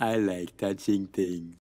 I like touching things.